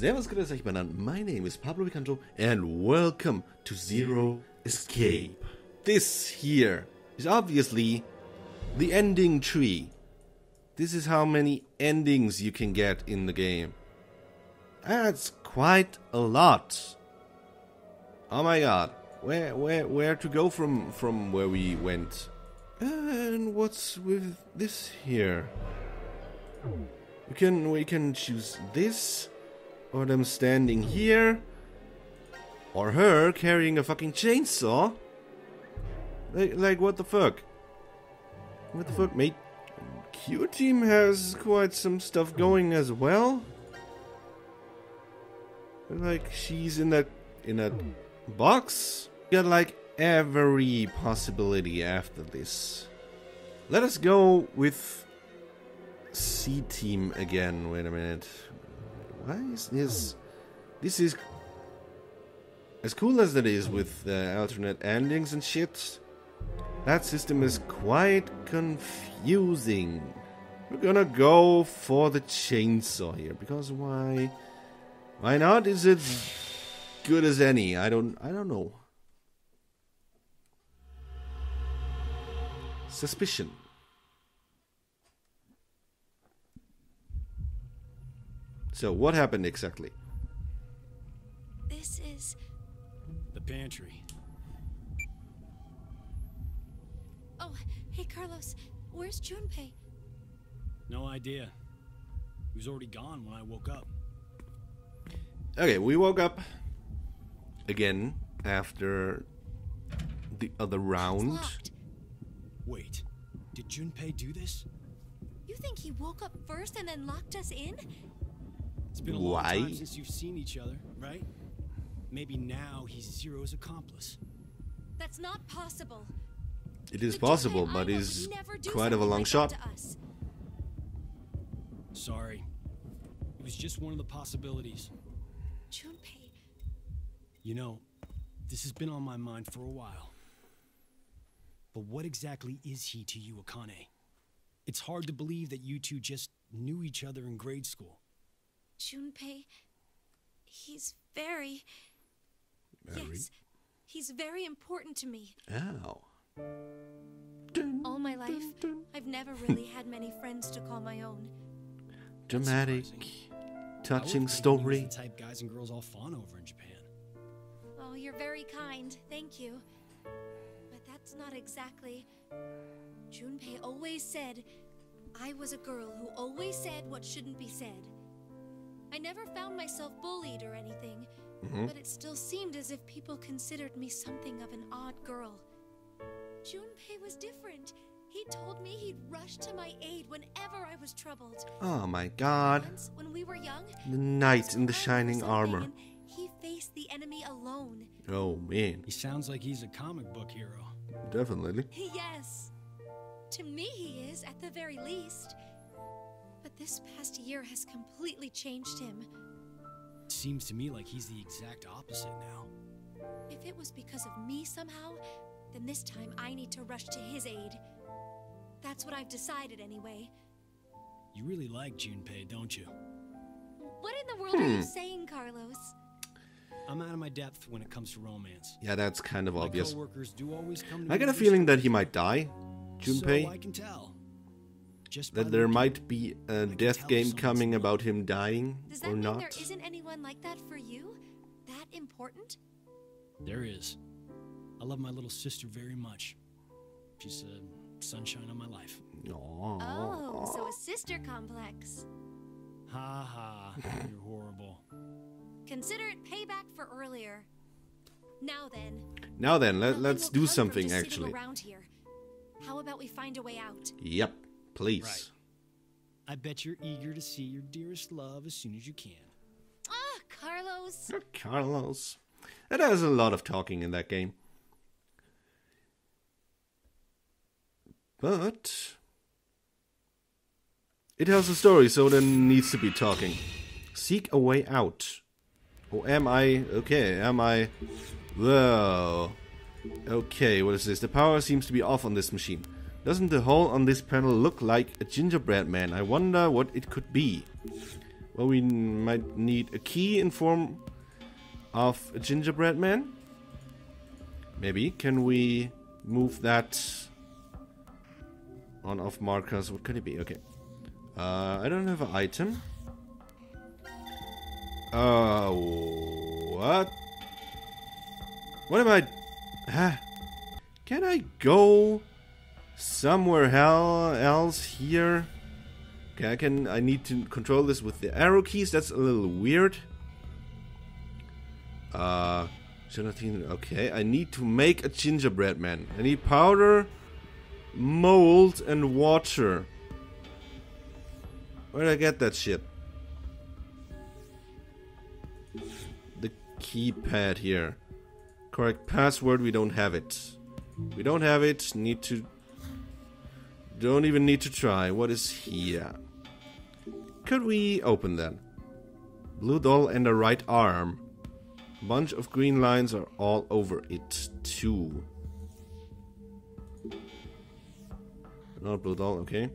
Servus, grüß euch, My name is Pablo Picanto and welcome to Zero Escape. This here is obviously the ending tree. This is how many endings you can get in the game. That's quite a lot. Oh my god. Where where where to go from from where we went? And what's with this here? We can we can choose this or them standing here or her carrying a fucking chainsaw. Like like what the fuck? What the fuck, mate? Q team has quite some stuff going as well. Like she's in that in that box. Got like every possibility after this. Let us go with C team again. Wait a minute. Why is this? This is as cool as it is with uh, alternate endings and shit. That system is quite confusing. We're gonna go for the chainsaw here because why? Why not? Is it good as any? I don't. I don't know. Suspicion. So what happened exactly? This is the pantry. Oh, hey Carlos, where's Junpei? No idea. He was already gone when I woke up. Okay, we woke up again after the other round. Wait, did Junpei do this? You think he woke up first and then locked us in? It's been a long Why? time since you've seen each other, right? Maybe now he's Zero's accomplice. That's not possible. It is possible, but it's quite of a long like shot. Sorry. It was just one of the possibilities. Junpei. You know, this has been on my mind for a while. But what exactly is he to you, Akane? It's hard to believe that you two just knew each other in grade school. Junpei, he's very... very... Yes, he's very important to me. Oh. All my life, I've never really had many friends to call my own. Dramatic, touching story. The type guys and girls all fawn over in Japan. Oh, you're very kind. Thank you. But that's not exactly. Junpei always said I was a girl who always said what shouldn't be said. I never found myself bullied or anything, mm-hmm. but it still seemed as if people considered me something of an odd girl. Junpei was different. He told me he'd rush to my aid whenever I was troubled. Oh my god. Once, when we were young, the knight in the shining armor. He faced the enemy alone. Oh man. He sounds like he's a comic book hero. Definitely. Yes. To me, he is, at the very least. But this past year has completely changed him. It seems to me like he's the exact opposite now. If it was because of me somehow, then this time I need to rush to his aid. That's what I've decided anyway. You really like Junpei, don't you? What in the world hmm. are you hmm. saying, Carlos? I'm out of my depth when it comes to romance. Yeah, that's kind of my obvious. I get a feeling that he might die, Junpei. So I can tell. Just that there might be a death game coming about him dying Does that or mean not. There isn't anyone like that for you? That important? There is. I love my little sister very much. She's a sunshine on my life. Aww. Oh, so a sister complex. Ha ha, you're horrible. Consider it payback for earlier. Now then. Now then, let, let's do something actually. Around here. How about we find a way out? Yep. Please. Right. I bet you're eager to see your dearest love as soon as you can. Ah, Carlos. Carlos. It has a lot of talking in that game. But it has a story, so there needs to be talking. Seek a way out. Or am I okay? Am I Whoa. Okay, what is this? The power seems to be off on this machine. Doesn't the hole on this panel look like a gingerbread man? I wonder what it could be. Well, we might need a key in form of a gingerbread man. Maybe. Can we move that on off markers? What could it be? Okay. Uh, I don't have an item. Uh, what? What am I... Huh? Can I go somewhere else here? Okay, I can... I need to control this with the arrow keys. That's a little weird. Uh... Jonathan, okay. I need to make a gingerbread man. I need powder, mold, and water. Where did I get that shit? The keypad here. Correct password, we don't have it. We don't have it, need to... Don't even need to try. What is here? Could we open that? Blue doll and a right arm. A Bunch of green lines are all over it, too. Not blue doll, okay.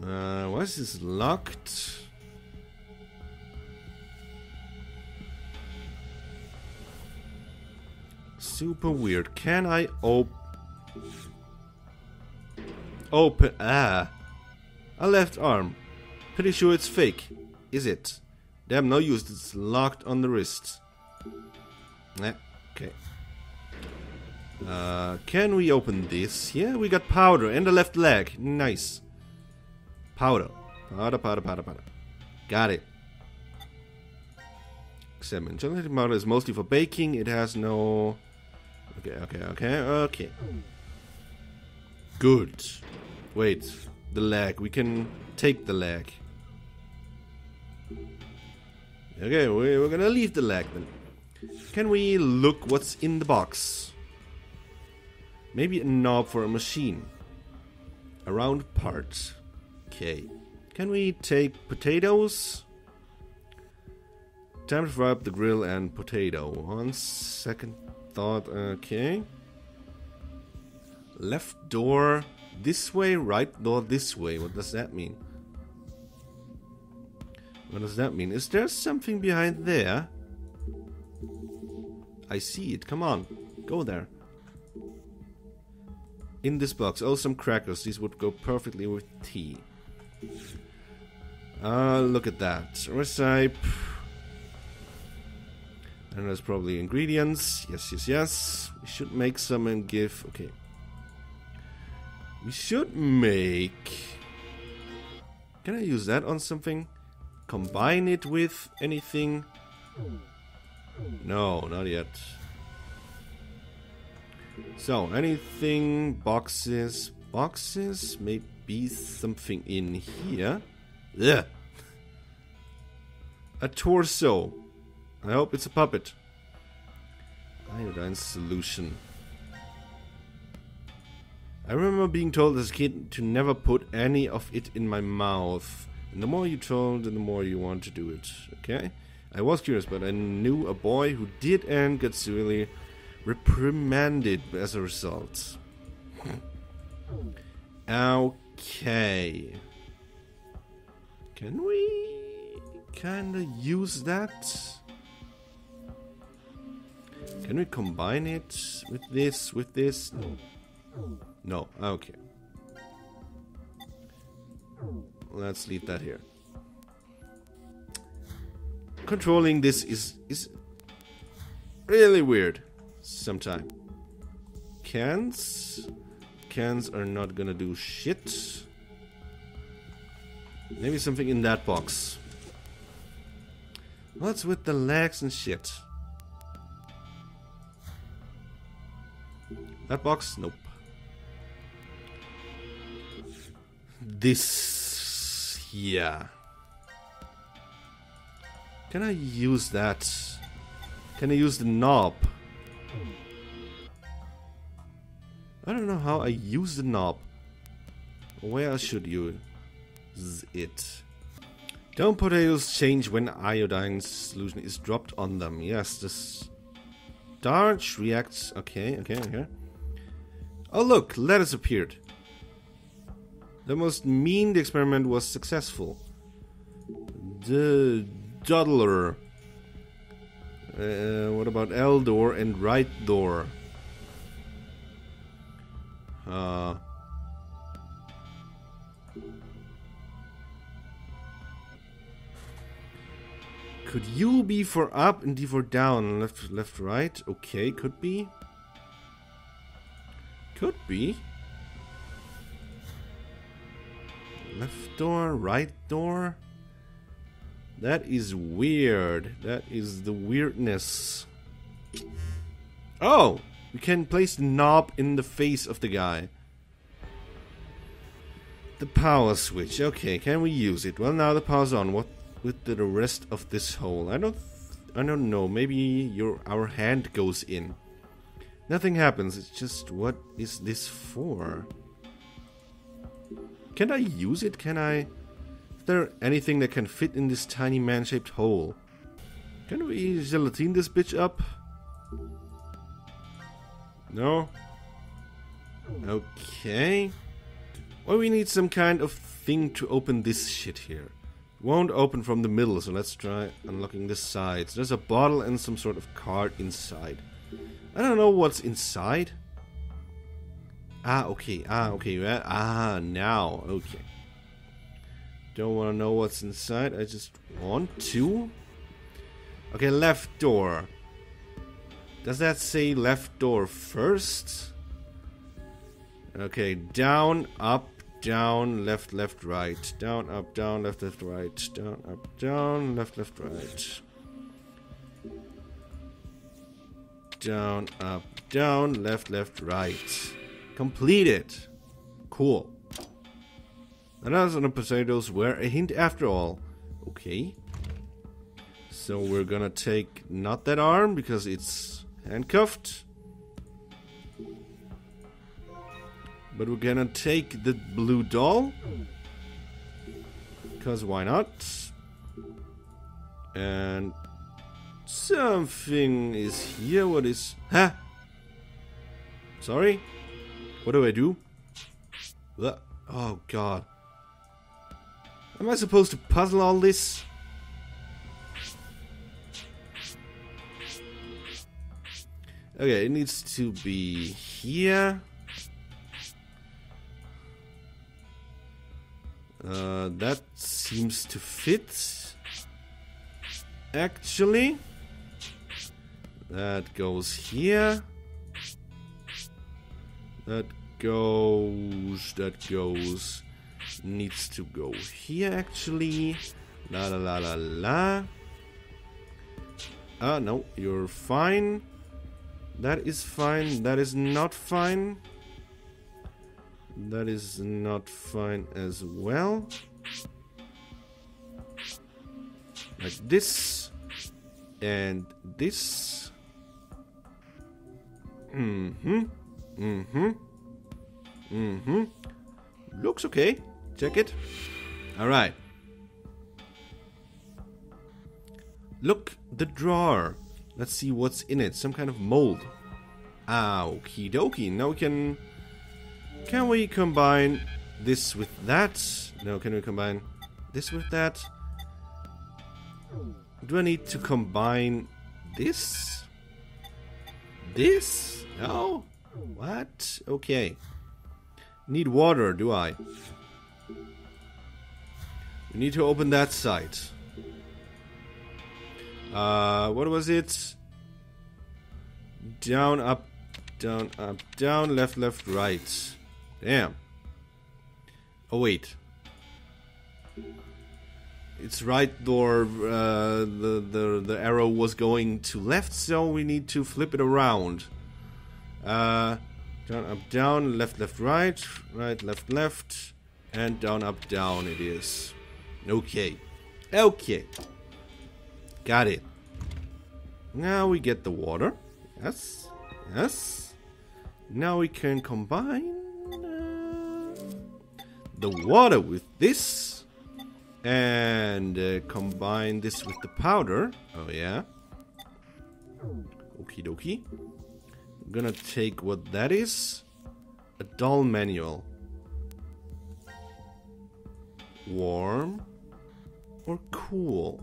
Uh, why is this locked? Super weird. Can I op... Open... Ah. A left arm. Pretty sure it's fake. Is it? Damn, no use. It's locked on the wrist. Eh, okay. Uh, can we open this? Yeah, we got powder and a left leg. Nice. Powder. Powder, powder, powder, powder. Got it. Examine. Gelatin powder is mostly for baking. It has no... Okay, okay, okay, okay. Good. Wait. The leg. We can take the leg. Okay, we're gonna leave the leg then. Can we look what's in the box? Maybe a knob for a machine. A round part. Okay. Can we take potatoes? Time to fry up the grill and potato. One second thought. Okay. Left door this way, right door this way. What does that mean? What does that mean? Is there something behind there? I see it. Come on. Go there. In this box. Oh, some crackers. These would go perfectly with tea. Uh, look at that. Recipe. And there's probably ingredients. Yes, yes, yes. We should make some and give... Okay. We should make... Can I use that on something? Combine it with anything? No, not yet. So, anything, boxes, boxes, maybe something in here. Yeah. A torso. I hope it's a puppet. Iodine solution. I remember being told as a kid to never put any of it in my mouth. And the more you told, the more you want to do it. Okay? I was curious, but I knew a boy who did and got severely reprimanded as a result. okay. Can we kinda use that? Can we combine it with this, with this? No. No, okay. Let's leave that here. Controlling this is is really weird sometime. Cans cans are not gonna do shit. Maybe something in that box. What's with the legs and shit? That box? Nope. This here. Can I use that? Can I use the knob? I don't know how I use the knob. Where should you use it? Don't potatoes change when iodine solution is dropped on them? Yes, this starch reacts. Okay, okay, okay. Oh look, lettuce appeared. That most mean the experiment was successful. the Dawdler. Uh, what about L door and right door? Uh, could U be for up and D for down? Left, left, right. Okay, could be. Could be. Door, right door. That is weird. That is the weirdness. Oh! We can place the knob in the face of the guy. The power switch. Okay, can we use it? Well, now the power's on. What with the rest of this hole? I don't... I don't know. Maybe your our hand goes in. Nothing happens. It's just, what is this for? Can I use it? Can I... Is there anything that can fit in this tiny man-shaped hole? Can we gelatine this bitch up? No? Okay. Well, we need some kind of thing to open this shit here. Won't open from the middle, so let's try unlocking the sides. There's a bottle and some sort of card inside. I don't know what's inside. Ah, okay. Ah, okay. Ah, now. Okay. Don't want to know what's inside. I just want to. Okay, left door. Does that say left door first? Okay, down, up, down, left, left, right. Down, up, down, left, left, right. Down, up, down, left, left, right. Down, up, down, left, left, right. Completed. Cool. Bananas and potatoes were a hint after all. Okay. So we're gonna take not that arm because it's handcuffed. But we're gonna take the blue doll. Because why not? And something is here. What is... Huh? Sorry? What do I do? Oh god. Am I supposed to puzzle all this? Okay, it needs to be here. Uh, that seems to fit. Actually. That goes here. That goes... That goes... Needs to go here, actually. La la la la la. Ah, no, you're fine. That is fine. That is not fine. That is not fine as well. Like this. And this. Mm-hmm. Mm-hmm. Mm-hmm. Looks okay. Check it. Alright. Look, the drawer. Let's see what's in it. Some kind of mold. Okie dokie. Now we can... Can we combine this with that? No, can we combine this with that? Do I need to combine this? This? No? What? Okay. Need water, do I? We need to open that side. Uh, what was it? Down, up, down, up, down, left, left, right. Damn. Oh, wait. It's right door, uh, the, the, the arrow was going to left, so we need to flip it around. Uh, down, up, down, left, left, right, right, left, left, and down, up, down it is. Okay. Okay. Got it. Now we get the water. Yes. Yes. Now we can combine uh, the water with this. And uh, combine this with the powder. Oh, yeah. Okie dokie. Gonna take what that is. A doll manual. Warm. or cool?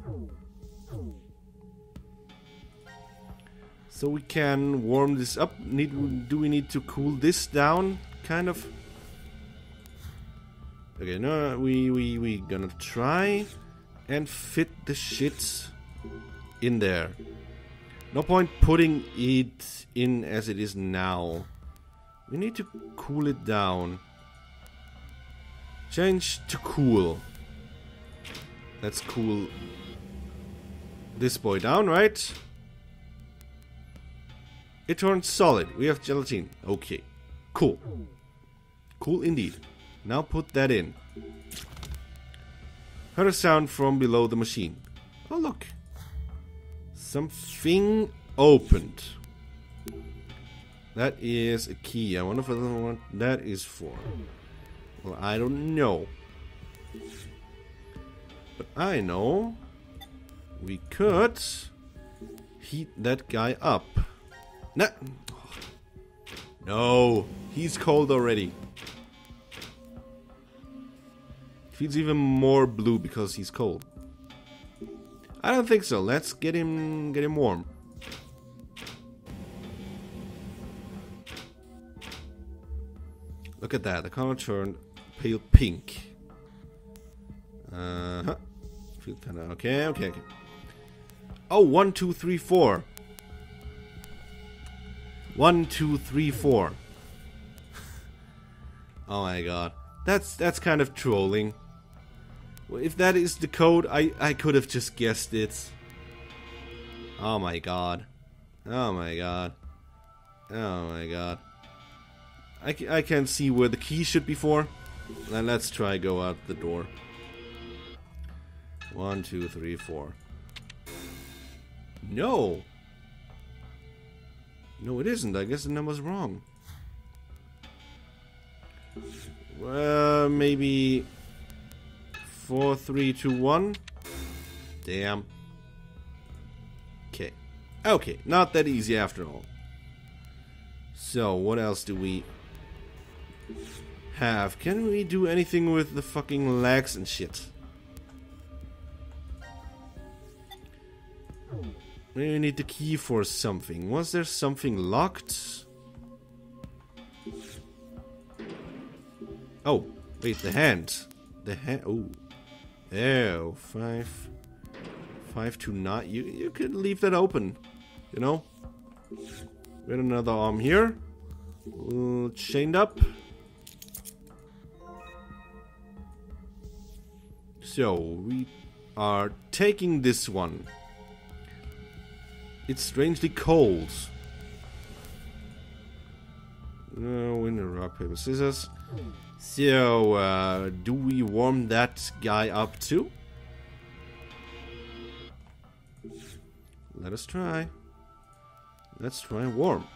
So we can warm this up. Need do we need to cool this down? Kind of. Okay, no, we we we gonna try and fit the shit in there. No point putting it in as it is now. We need to cool it down. Change to cool. Let's cool this boy down, right? It turns solid. We have gelatin. Okay. Cool. Cool indeed. Now put that in. Heard a sound from below the machine. Oh, look. Something opened. That is a key. I wonder what that is for. Well, I don't know. But I know we could heat that guy up. Nah. No, he's cold already. Feels even more blue because he's cold. I don't think so. Let's get him get him warm. Look at that. The color turned pale pink. Uh huh. Feel kind of okay. Okay. Okay. Oh, one, two, three, four. One, two, three, four. oh my god. That's that's kind of trolling. If that is the code, I, I could have just guessed it. Oh my god. Oh my god. Oh my god. I, I can't see where the key should be for. Then let's try go out the door. One, two, three, four. No! No, it isn't. I guess the number's wrong. Well, maybe... Four, three, two, one. Damn. Okay. Okay, not that easy after all. So, what else do we have? Can we do anything with the fucking legs and shit? We need the key for something. Was there something locked? Oh, wait, the hand. The hand. Oh. Oh, five. Five to not. You, you could leave that open. You know? We got another arm here. Uh, chained up. So, we are taking this one. It's strangely cold. No, winner, rock, paper, scissors. So, uh, do we warm that guy up too? Let us try. Let's try warm.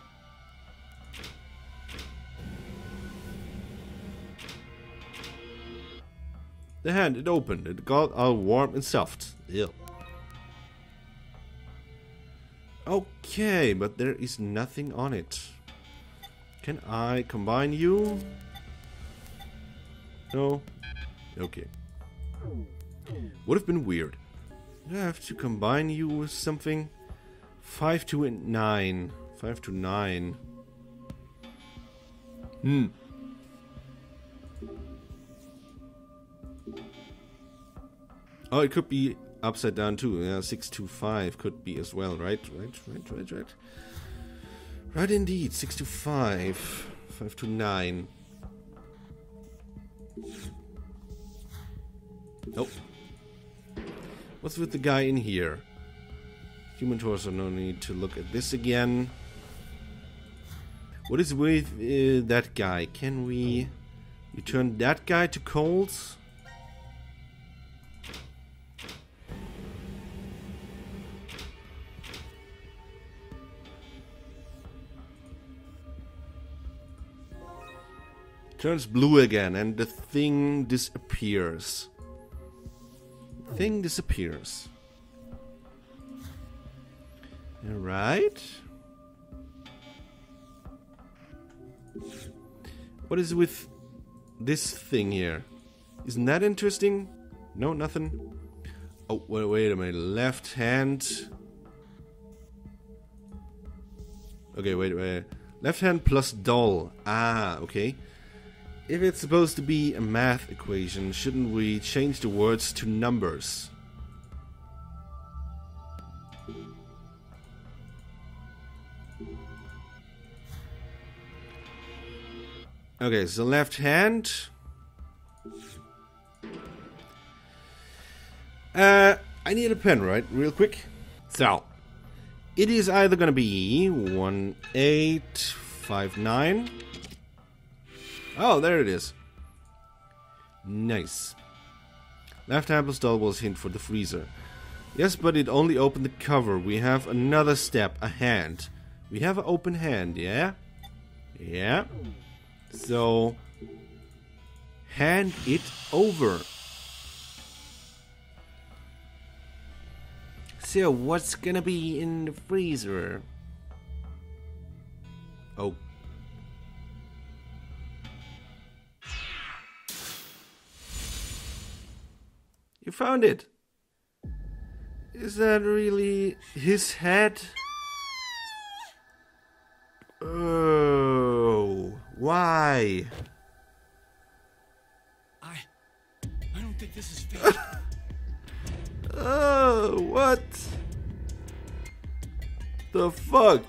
The hand, it opened. It got all warm and soft. Ew. Okay, but there is nothing on it. Can I combine you? No? Okay. Would have been weird. I have to combine you with something? 5 to 9. 5 to 9. Hmm. Oh, it could be upside down too. Yeah, 6 to 5 could be as well, right? Right, right, right, right. Right indeed, 6 to 5. 5 to 9. Nope. What's with the guy in here? Human torso, no need to look at this again. What is with uh, that guy? Can we return that guy to Coles? Turns blue again and the thing disappears. Thing disappears. Alright. What is with this thing here? Isn't that interesting? No, nothing. Oh, wait, wait a minute. Left hand. Okay, wait, wait. Left hand plus doll. Ah, okay. If it's supposed to be a math equation, shouldn't we change the words to numbers? Okay, so left hand. Uh, I need a pen, right? Real quick. So, it is either gonna be one eight five nine. Oh, there it is. Nice. Left dull was hint for the freezer. Yes, but it only opened the cover. We have another step, a hand. We have an open hand, yeah? Yeah. So, hand it over. So, what's gonna be in the freezer? Oh. You found it. Is that really his head? Oh, why? I. I don't think this is fair. Oh, what? The fuck?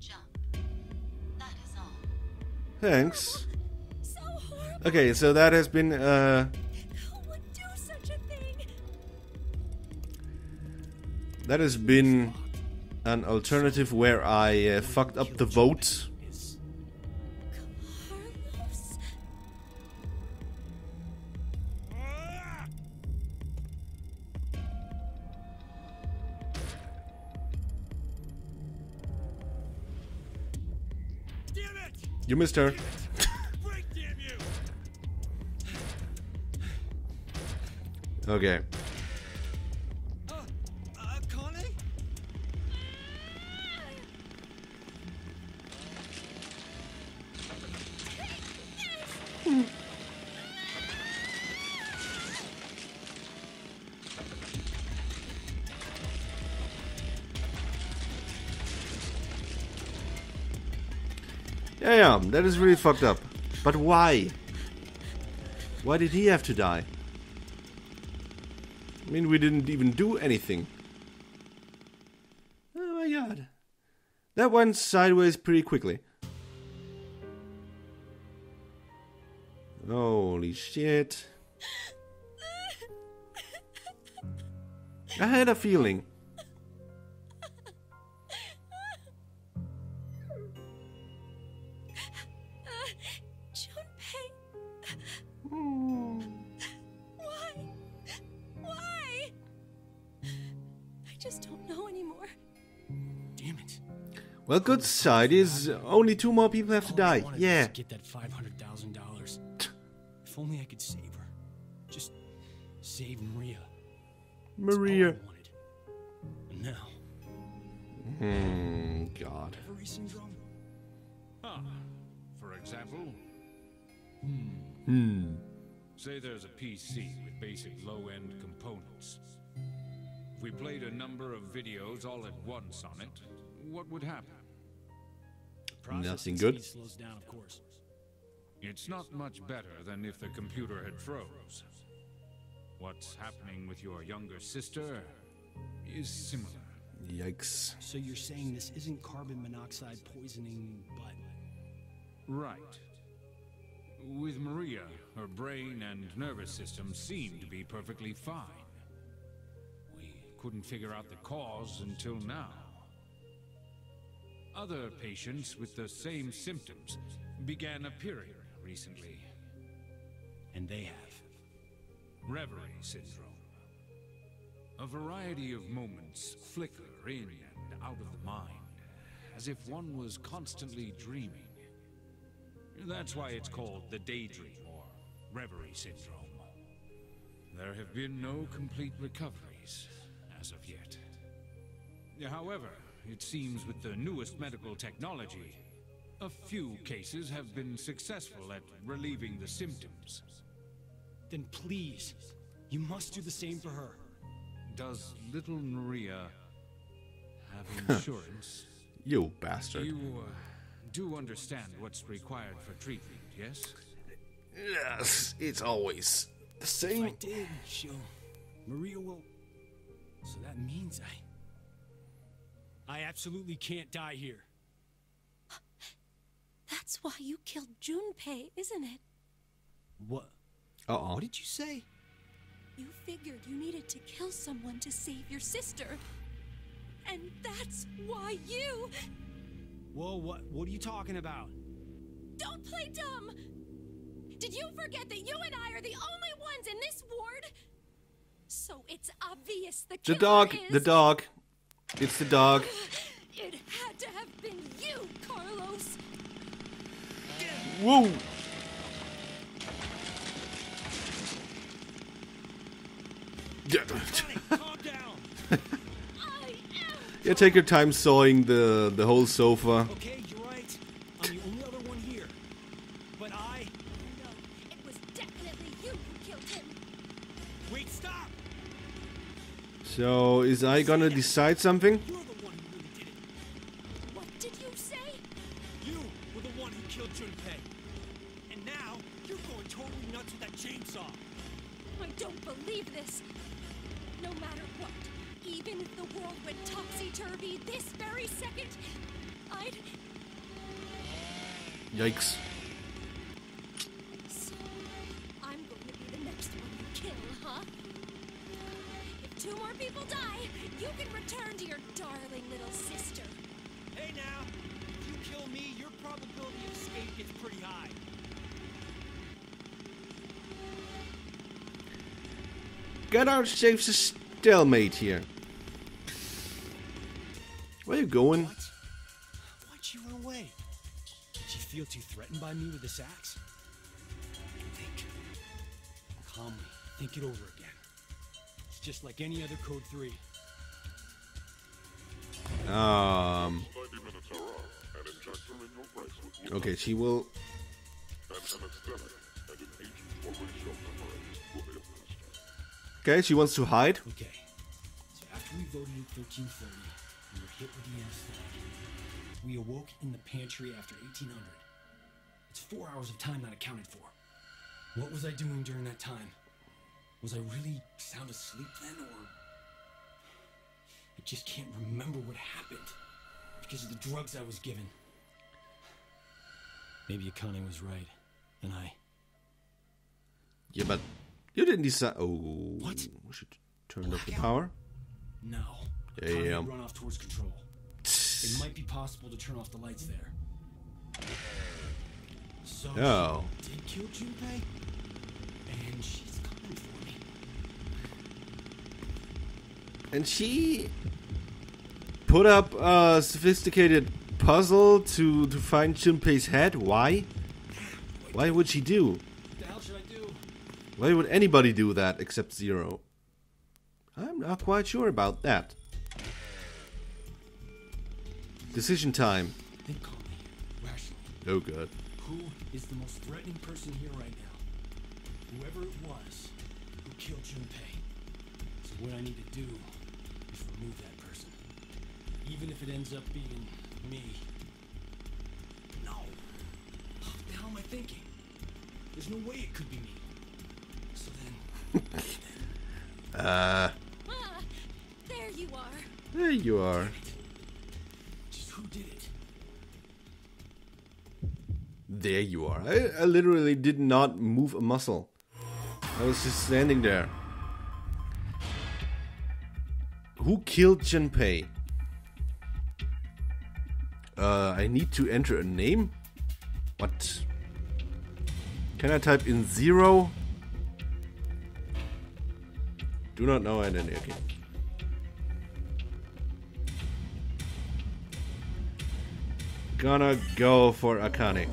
Jump. That is all. Thanks. Okay, so that has been uh that has been an alternative where I uh, fucked up the vote. You missed her. Break, damn you! Okay. That is really fucked up. But why? Why did he have to die? I mean, we didn't even do anything. Oh my god. That went sideways pretty quickly. Holy shit. I had a feeling. Well, good side is only two more people have to die. Yeah. get that five hundred thousand dollars. If only I could save her. Just save Maria. That's all I Maria. now, Hmm, God. Syndrome. Ah, for example, Hmm. say there's a PC with basic low-end components. If we played a number of videos all at once on it, what would happen? Nothing good. slows down, of course. It's not much better than if the computer had froze. What's happening with your younger sister is similar. Yikes. So you're saying this isn't carbon monoxide poisoning, but Right. With Maria, her brain and nervous system seemed to be perfectly fine. We couldn't figure out the cause until now. Other patients with the same symptoms began appearing recently. and they have. Reverie syndrome. A variety of moments flicker in and out of the mind, as if one was constantly dreaming. That's why it's called the daydream or reverie syndrome. There have been no complete recoveries as of yet. However, it seems with the newest medical technology, a few cases have been successful at relieving the symptoms. Then please, you must do the same for her. Does little Maria have insurance? You bastard. you uh, do understand what's required for treatment, yes? Yes, it's always the If I same. did, she'll. Maria will. So that means I. I absolutely can't die here. That's why you killed Junpei, isn't it? What? Uh oh. What did you say? You figured you needed to kill someone to save your sister. And that's why you. Whoa, what? What are you talking about? Don't play dumb! Did you forget that you and I are the only ones in this ward? So it's obvious the The dog. is... The dog. It's the dog. It had to have been you, Carlos. Whoa. Yeah. Calm down. Yeah, take your time sawing the the whole sofa. Okay, you're right. I'm the only other one here. But I. No, it was definitely you who killed him. Wait, stop! So is I gonna decide something? Get out, saves a stalemate here. Where are you going? What? Why'd she run away? Did she feel too threatened by me with this axe? Think. Calmly. Think it over again. It's just like any other Code 3. Um. 90 minutes are up, and injector in your bracelet will Okay, she will. Okay, she wants to hide. Okay. So after we voted at 1330, we were hit with the anesthetic. We awoke in the pantry after 1800. It's four hours of time not accounted for. What was I doing during that time? Was I really sound asleep then, or. I just can't remember what happened because of the drugs I was given. Maybe Akane was right, and I. Yeah, but you didn't decide. Oh. What? We should turn off the power. No. Yeah, yeah. Run off towards control. It might be possible to turn off the lights there. So Oh. she did kill Junpei, and she's coming for me. And she put up a sophisticated puzzle to to find Junpei's head. Why? Why would she do? What the hell should I do? Why would anybody do that except Zero? I'm not quite sure about that. Decision time. Think calmly, rationally. Oh god. Who is the most threatening person here right now? Whoever it was who killed Junpei. So what I need to do is remove that person. Even if it ends up being me. No. What the hell am I thinking? There's no way it could be me. Uh, Ah, there you are. there you are. just who did it? There you are. I, I literally did not move a muscle. I was just standing there. Who killed Junpei? Uh, I need to enter a name? What? Can I type in zero? Do not know einen Irrgehen. Gonna go for Akane.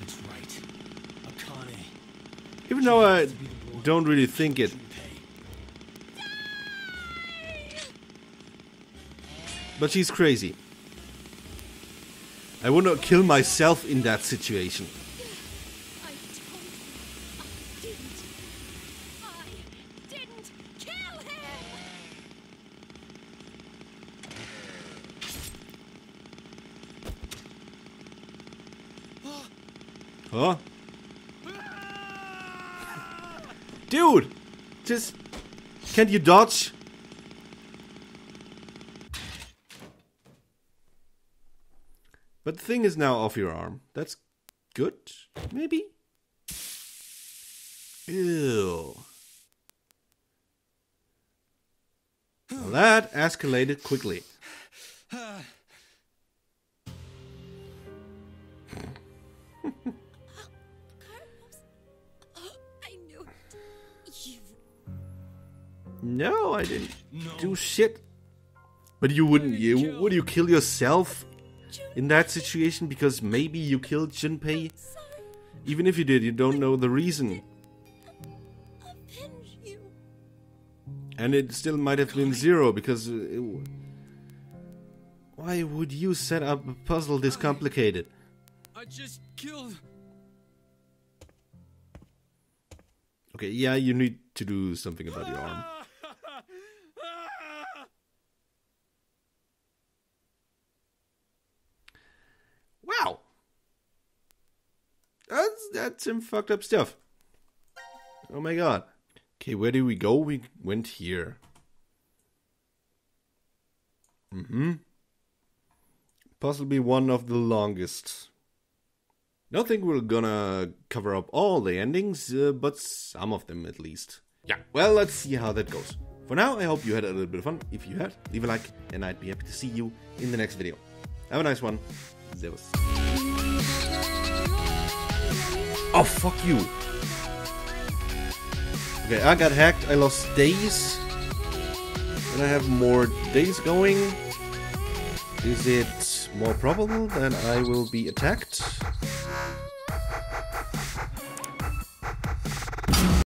That's right. Akane. Even though I don't really think it But she's crazy. I would not kill myself in that situation. Huh? Dude! Just. Can't you dodge? But the thing is now off your arm. That's good? Maybe? Ew. Well, that escalated quickly. No, I didn't do shit. But you wouldn't. You would you kill yourself in that situation because maybe you killed? Sorry. Even if you did, you don't know the reason, and it still might have been zero because. uh, it why would you set up a puzzle this complicated? I just killed. Okay, yeah, you need to do something about your arm. That's some fucked up stuff. Oh my god. Okay, where did we go? We went here. Mm-hmm. Possibly one of the longest. Don't think we're gonna cover up all the endings, uh, but some of them at least. Yeah, well, let's see how that goes. For now, I hope you had a little bit of fun. If you had, leave a like, and I'd be happy to see you in the next video. Have a nice one. Servus. Oh, fuck you. Okay, I got hacked. I lost days. And I have more days going. Is it more probable that I will be attacked?